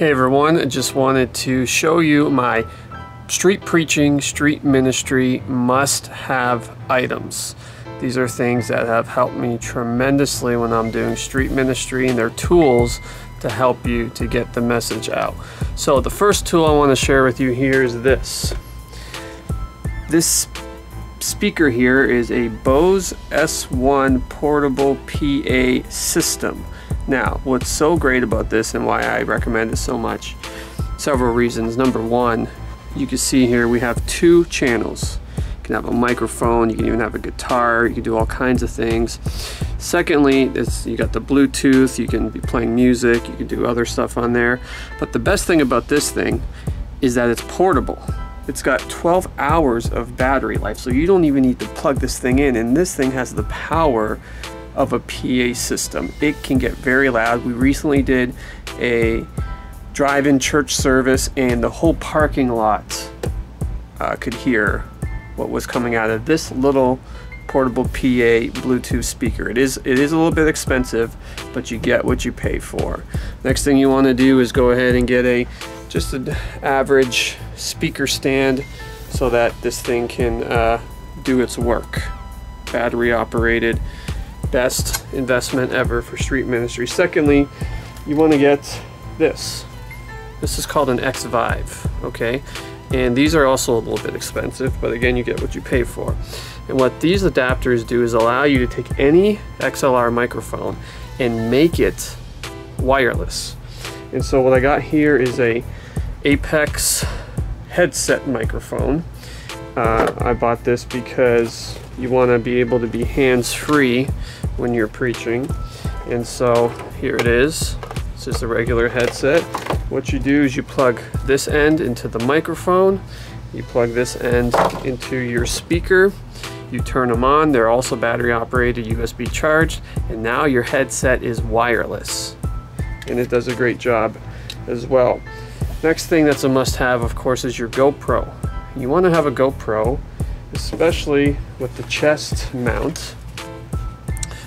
Hey everyone, I just wanted to show you my street preaching, street ministry must have items. These are things that have helped me tremendously when I'm doing street ministry and they're tools to help you to get the message out. So the first tool I want to share with you here is this. This speaker here is a Bose S1 portable PA system. Now, what's so great about this and why I recommend it so much, several reasons. Number one, you can see here we have two channels. You can have a microphone, you can even have a guitar, you can do all kinds of things. Secondly, it's, you got the Bluetooth, you can be playing music, you can do other stuff on there. But the best thing about this thing is that it's portable. It's got 12 hours of battery life, so you don't even need to plug this thing in. And this thing has the power of a PA system. It can get very loud. We recently did a drive-in church service and the whole parking lot uh, could hear what was coming out of this little portable PA Bluetooth speaker. It is it is a little bit expensive, but you get what you pay for. Next thing you want to do is go ahead and get a just an average speaker stand so that this thing can uh, do its work. Battery operated best investment ever for street ministry. Secondly, you want to get this. This is called an Xvive, okay? And these are also a little bit expensive, but again, you get what you pay for. And what these adapters do is allow you to take any XLR microphone and make it wireless. And so what I got here is a Apex headset microphone. Uh, I bought this because you want to be able to be hands-free when you're preaching. And so here it is. This is a regular headset. What you do is you plug this end into the microphone, you plug this end into your speaker, you turn them on, they're also battery operated, USB charged, and now your headset is wireless. And it does a great job as well. Next thing that's a must have, of course, is your GoPro. You want to have a GoPro, especially with the chest mount,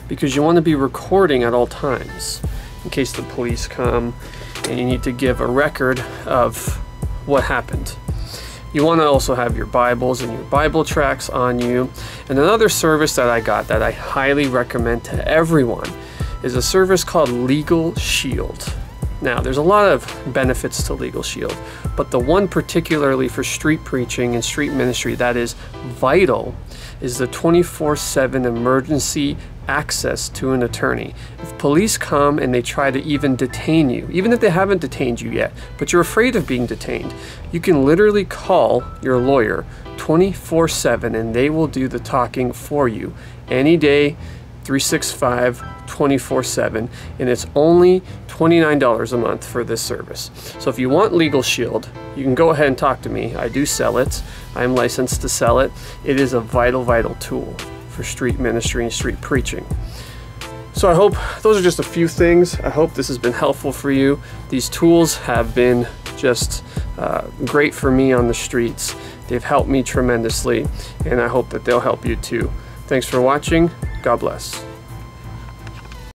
because you want to be recording at all times in case the police come and you need to give a record of what happened. You want to also have your Bibles and your Bible tracks on you. And another service that I got that I highly recommend to everyone is a service called Legal Shield. Now, there's a lot of benefits to Legal Shield, but the one particularly for street preaching and street ministry that is vital is the 24 7 emergency access to an attorney. If police come and they try to even detain you, even if they haven't detained you yet, but you're afraid of being detained, you can literally call your lawyer 24 7 and they will do the talking for you any day 365 24 7 and it's only $29 a month for this service. So if you want legal shield you can go ahead and talk to me. I do sell it. I'm licensed to sell it. It is a vital vital tool for street ministry and street preaching. So i hope those are just a few things. I hope this has been helpful for you. These tools have been just uh, great for me on the streets. They've helped me tremendously and i hope that they'll help you too. Thanks for watching. God bless.